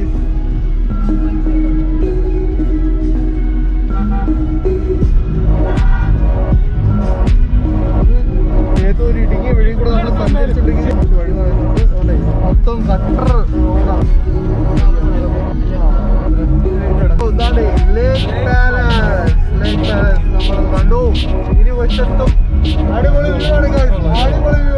guys ഏതോ ഒരു ഇടുങ്ങിയ വഴി കൂടെ നമ്മൾ സഞ്ചരിച്ചിട്ടുണ്ടെങ്കിൽ വഴി മൊത്തം കട്ടർ റോഡാണ് ഇതാണ് ലേക്ക് പാലസ് ലേക്ക് പാലസ് നമ്മൾ കണ്ടു. ഇരുവശത്തും അടിപൊളി വ്യൂ ആണ് അടിപൊളി view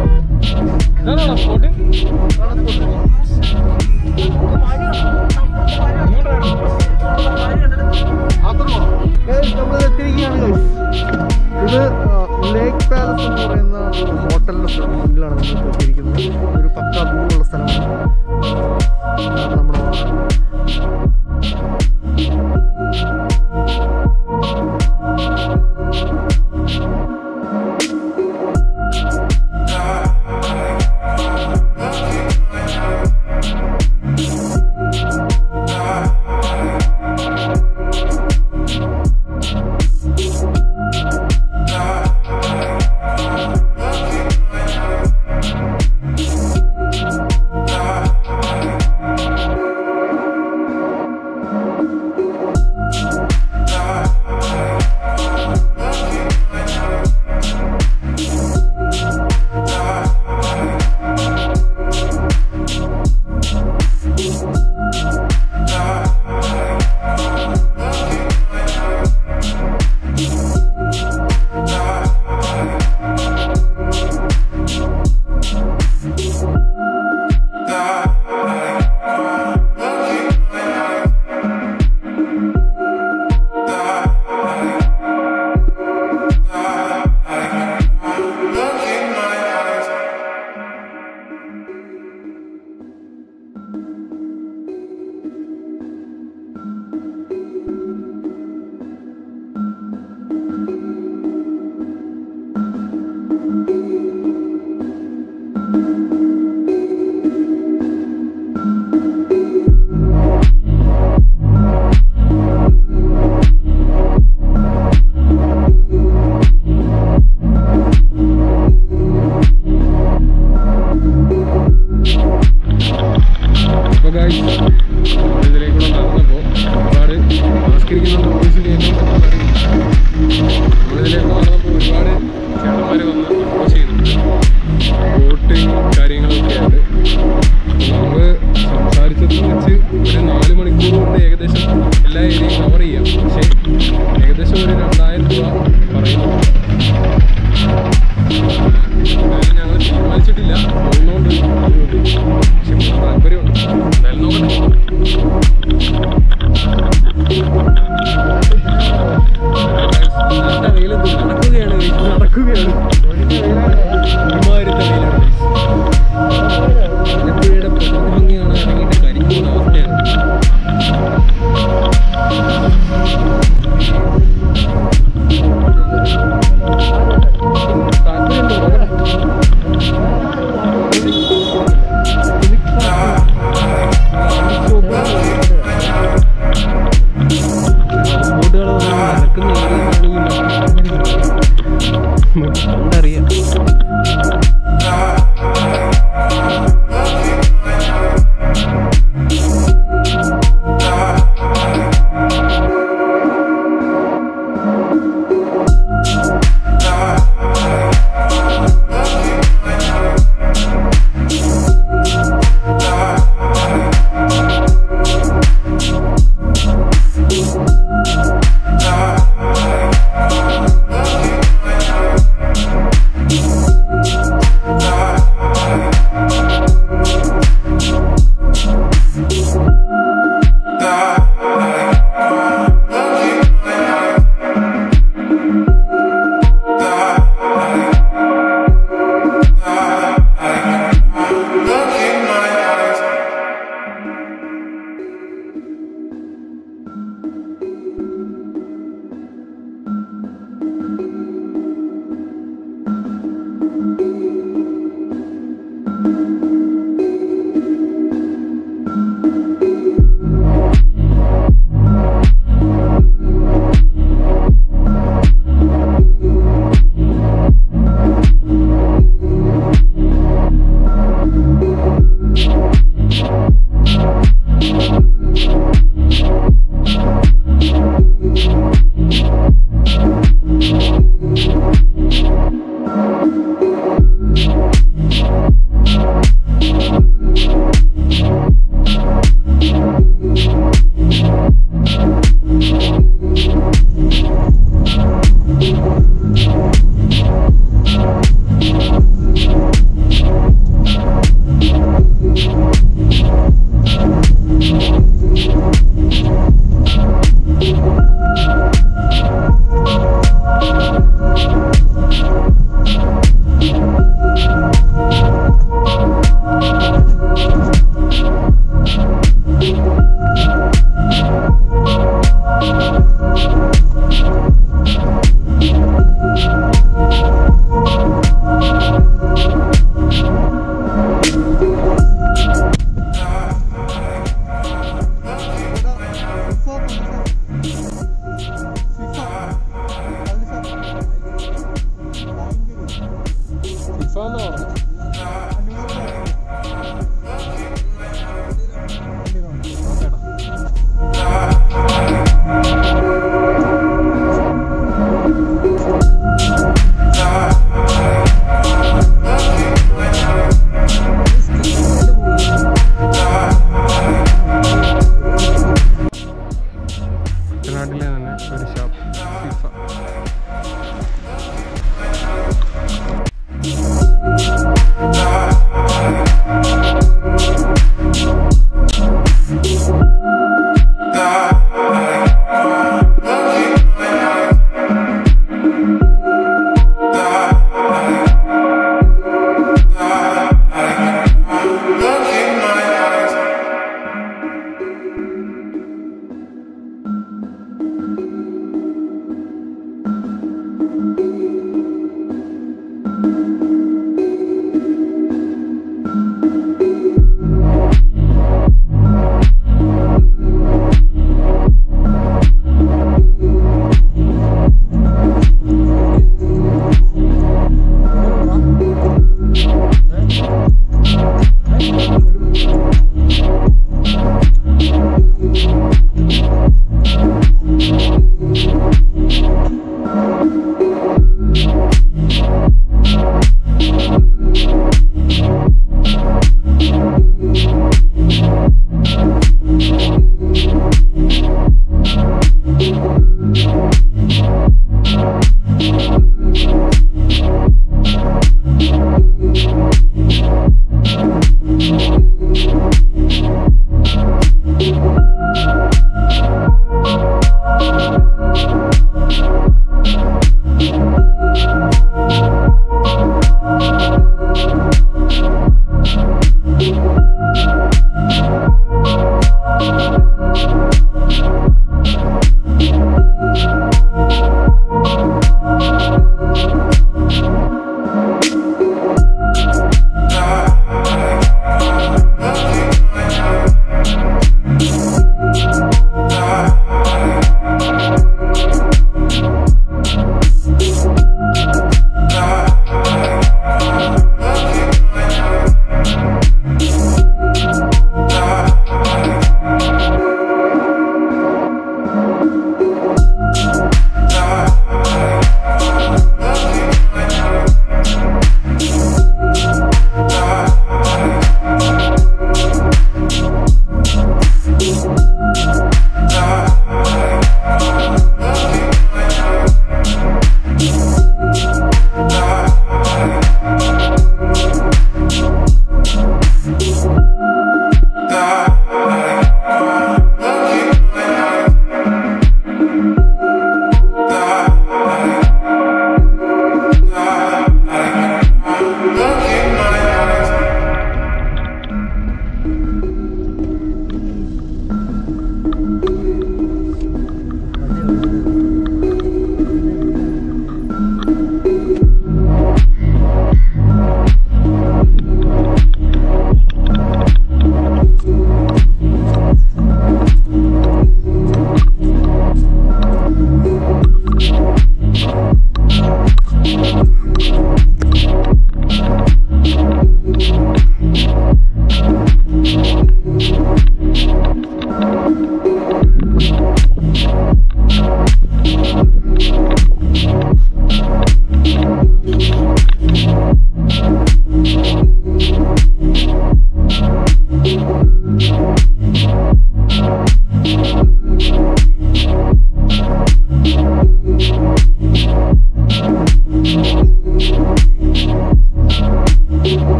Bitch.